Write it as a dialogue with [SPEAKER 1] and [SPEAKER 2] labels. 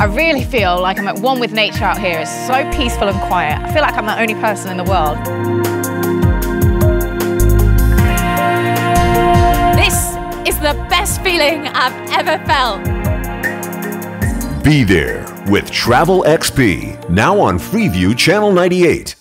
[SPEAKER 1] I really feel like I'm at one with nature out here. It's so peaceful and quiet. I feel like I'm the only person in the world.
[SPEAKER 2] This is the best feeling I've ever felt.
[SPEAKER 3] Be there with Travelxp, now on Freeview Channel 98.